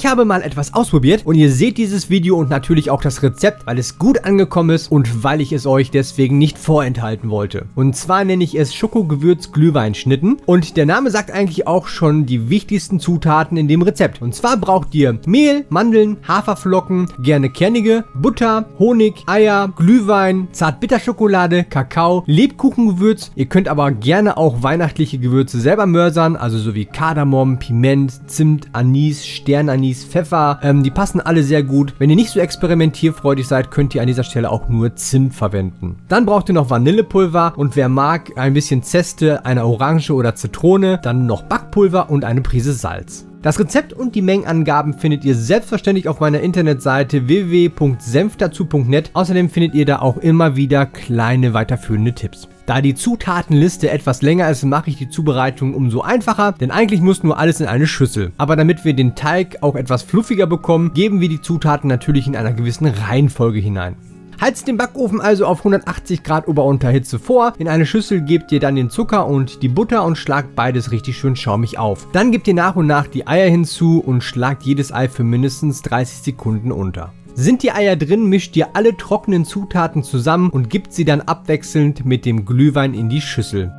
Ich habe mal etwas ausprobiert und ihr seht dieses Video und natürlich auch das Rezept, weil es gut angekommen ist und weil ich es euch deswegen nicht vorenthalten wollte. Und zwar nenne ich es Schokogewürz Glühweinschnitten und der Name sagt eigentlich auch schon die wichtigsten Zutaten in dem Rezept. Und zwar braucht ihr Mehl, Mandeln, Haferflocken, gerne kernige, Butter, Honig, Eier, Glühwein, Zartbitterschokolade, Kakao, Lebkuchengewürz. Ihr könnt aber gerne auch weihnachtliche Gewürze selber mörsern, also so wie Kardamom, Piment, Zimt, Anis, Sternanis, Anis, Pfeffer. Ähm, die passen alle sehr gut. Wenn ihr nicht so experimentierfreudig seid, könnt ihr an dieser Stelle auch nur Zimt verwenden. Dann braucht ihr noch Vanillepulver und wer mag, ein bisschen Zeste, eine Orange oder Zitrone, dann noch Backpulver und eine Prise Salz. Das Rezept und die Mengenangaben findet ihr selbstverständlich auf meiner Internetseite www.senfdazu.net. Außerdem findet ihr da auch immer wieder kleine weiterführende Tipps. Da die Zutatenliste etwas länger ist, mache ich die Zubereitung umso einfacher, denn eigentlich muss nur alles in eine Schüssel. Aber damit wir den Teig auch etwas fluffiger bekommen, geben wir die Zutaten natürlich in einer gewissen Reihenfolge hinein. Heizt den Backofen also auf 180 Grad Ober-Unterhitze vor. In eine Schüssel gebt ihr dann den Zucker und die Butter und schlagt beides richtig schön schaumig auf. Dann gebt ihr nach und nach die Eier hinzu und schlagt jedes Ei für mindestens 30 Sekunden unter. Sind die Eier drin, mischt ihr alle trockenen Zutaten zusammen und gibt sie dann abwechselnd mit dem Glühwein in die Schüssel.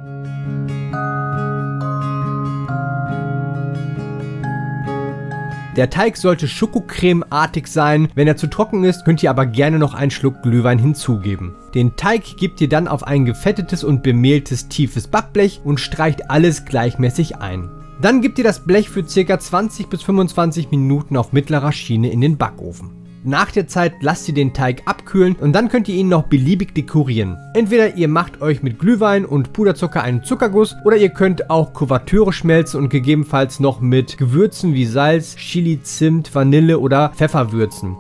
Der Teig sollte Schokocremeartig sein. Wenn er zu trocken ist, könnt ihr aber gerne noch einen Schluck Glühwein hinzugeben. Den Teig gebt ihr dann auf ein gefettetes und bemehltes tiefes Backblech und streicht alles gleichmäßig ein. Dann gebt ihr das Blech für ca. 20 bis 25 Minuten auf mittlerer Schiene in den Backofen. Nach der Zeit lasst ihr den Teig abkühlen und dann könnt ihr ihn noch beliebig dekorieren. Entweder ihr macht euch mit Glühwein und Puderzucker einen Zuckerguss oder ihr könnt auch Kuvertüre schmelzen und gegebenenfalls noch mit Gewürzen wie Salz, Chili, Zimt, Vanille oder Pfeffer würzen.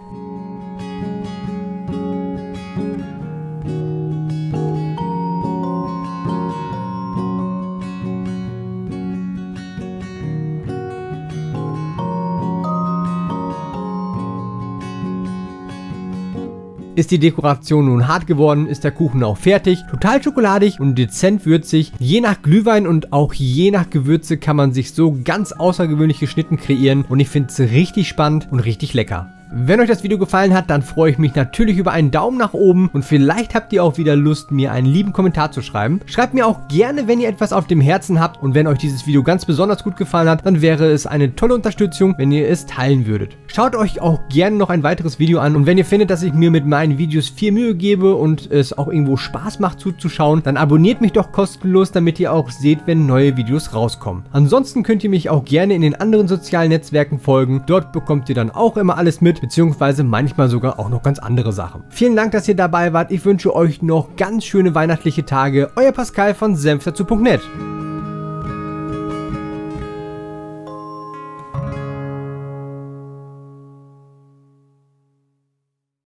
Ist die Dekoration nun hart geworden, ist der Kuchen auch fertig. Total schokoladig und dezent würzig. Je nach Glühwein und auch je nach Gewürze kann man sich so ganz außergewöhnliche Schnitten kreieren und ich finde es richtig spannend und richtig lecker. Wenn euch das Video gefallen hat, dann freue ich mich natürlich über einen Daumen nach oben und vielleicht habt ihr auch wieder Lust, mir einen lieben Kommentar zu schreiben. Schreibt mir auch gerne, wenn ihr etwas auf dem Herzen habt und wenn euch dieses Video ganz besonders gut gefallen hat, dann wäre es eine tolle Unterstützung, wenn ihr es teilen würdet. Schaut euch auch gerne noch ein weiteres Video an und wenn ihr findet, dass ich mir mit meinen Videos viel Mühe gebe und es auch irgendwo Spaß macht zuzuschauen, dann abonniert mich doch kostenlos, damit ihr auch seht, wenn neue Videos rauskommen. Ansonsten könnt ihr mich auch gerne in den anderen sozialen Netzwerken folgen. Dort bekommt ihr dann auch immer alles mit beziehungsweise manchmal sogar auch noch ganz andere Sachen. Vielen Dank, dass ihr dabei wart. Ich wünsche euch noch ganz schöne weihnachtliche Tage. Euer Pascal von senfdazu.net.